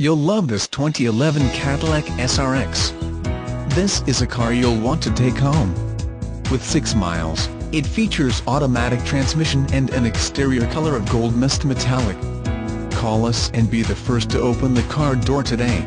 You'll love this 2011 Cadillac SRX. This is a car you'll want to take home. With 6 miles, it features automatic transmission and an exterior color of gold mist metallic. Call us and be the first to open the car door today.